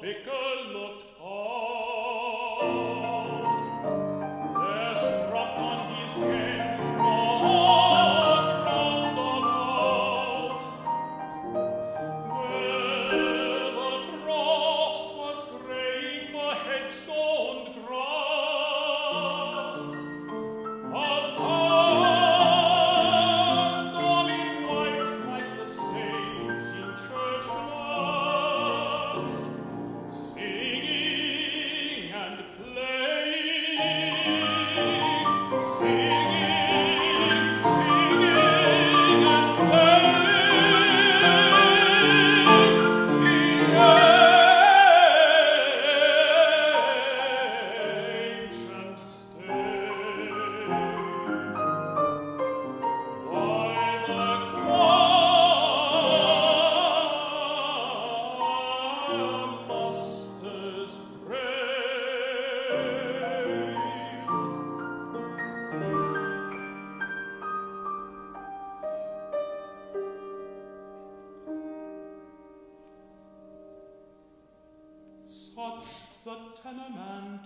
The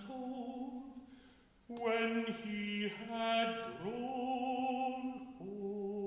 told when he had grown old.